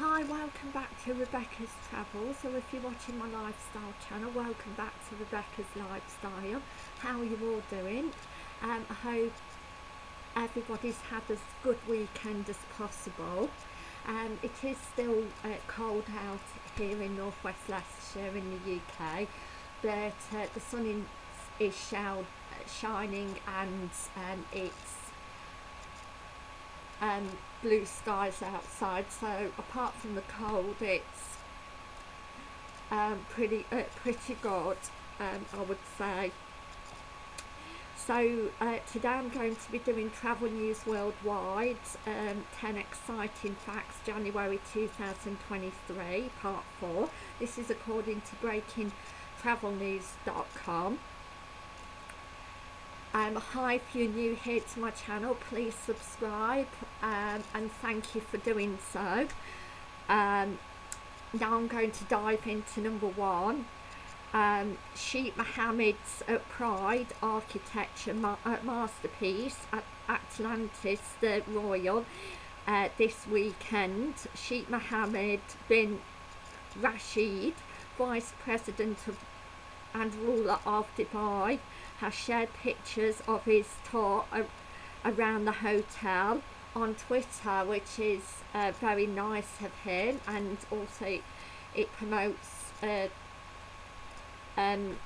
Hi, welcome back to Rebecca's Travels, So if you're watching my lifestyle channel, welcome back to Rebecca's Lifestyle. How are you all doing? Um, I hope everybody's had as good weekend as possible. Um, it is still uh, cold out here in northwest Leicestershire in the UK, but uh, the sun in, is shining and um, it's um, blue skies outside so apart from the cold it's um, pretty uh, pretty good um, I would say. So uh, today I'm going to be doing travel news worldwide um, 10 exciting facts January 2023 part 4 this is according to breakingtravelnews.com um, hi if you're new here to my channel please subscribe um, and thank you for doing so. Um, now I'm going to dive into number one. Um, Sheikh Mohammed's uh, Pride architecture ma uh, masterpiece at Atlantis the Royal uh, this weekend. Sheikh Mohammed bin Rashid Vice President of, and ruler of Dubai has shared pictures of his tour around the hotel on Twitter, which is uh, very nice of him, and also it promotes uh, um,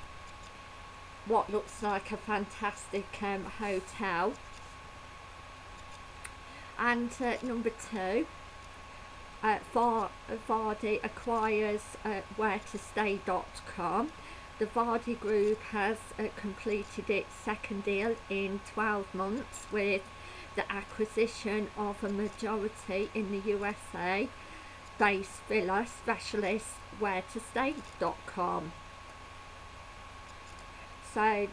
what looks like a fantastic um, hotel. And uh, number two, uh, Vardy acquires uh, where2stay.com the Vardy Group has uh, completed its second deal in 12 months with the acquisition of a majority in the USA based villa specialist where2stay.com. So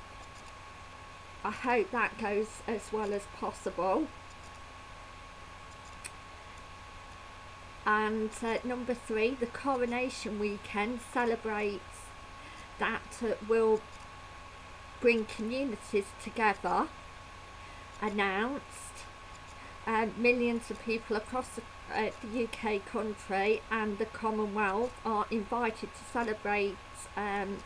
I hope that goes as well as possible. And uh, number three, the coronation weekend celebrates that uh, will bring communities together announced um, millions of people across the, uh, the, UK country and the Commonwealth are invited to celebrate um,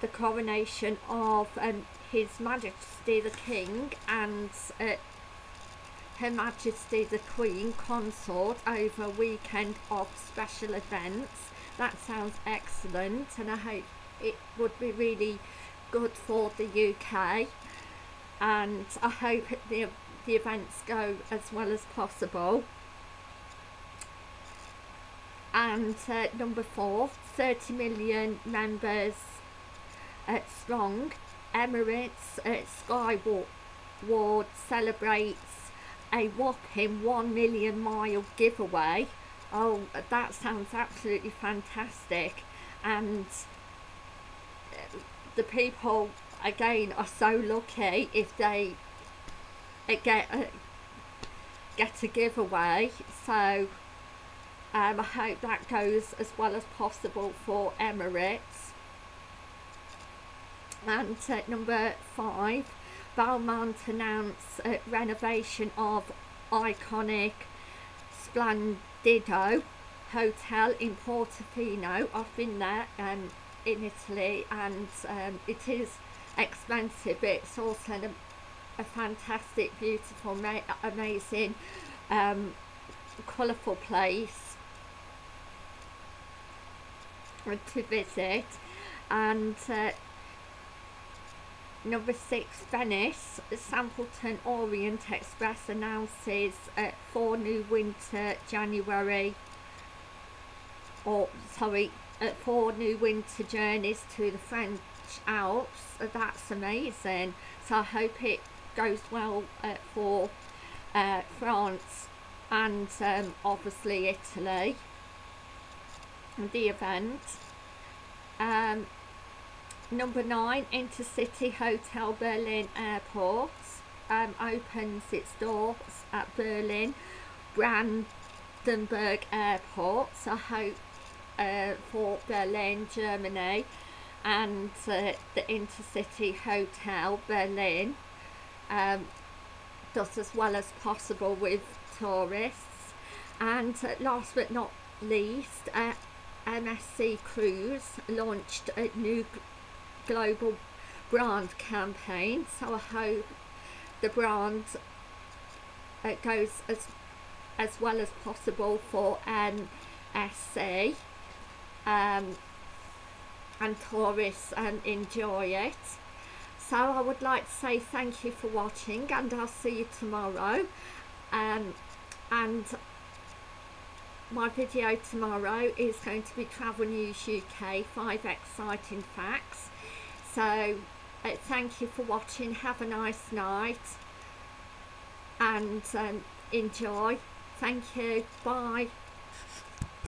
the coronation of um, His Majesty the King and uh, Her Majesty the Queen consort over a weekend of special events that sounds excellent and I hope it would be really good for the UK and I hope the, the events go as well as possible. And uh, number four 30 million members uh, strong Emirates uh, Skyward celebrates a whopping 1 million mile giveaway oh that sounds absolutely fantastic. And the people again are so lucky if they get a, get a giveaway. So um, I hope that goes as well as possible for Emirates. And uh, number five Belmond announced uh, renovation of iconic Splendid Dido Hotel in Portofino. I've been there um, in Italy and um, it is expensive but it's also a, a fantastic, beautiful, amazing, um, colourful place to visit and uh, Number six, Venice. Sampleton Orient Express announces uh, four new winter January, or sorry, uh, four new winter journeys to the French Alps. Uh, that's amazing. So I hope it goes well uh, for uh, France and um, obviously Italy. The event. Um, Number nine, Intercity Hotel Berlin Airport um, opens its doors at Berlin Brandenburg Airport. So I hope uh, for Berlin, Germany, and uh, the Intercity Hotel Berlin um, does as well as possible with tourists. and uh, last but not least uh, MSC Cruise launched a new global brand campaign. So I hope the brand uh, goes as as well as possible for MSC um, and tourists and enjoy it. So I would like to say thank you for watching and I'll see you tomorrow. Um, and my video tomorrow is going to be Travel News UK 5 exciting facts so uh, thank you for watching. Have a nice night. And um, enjoy. Thank you. Bye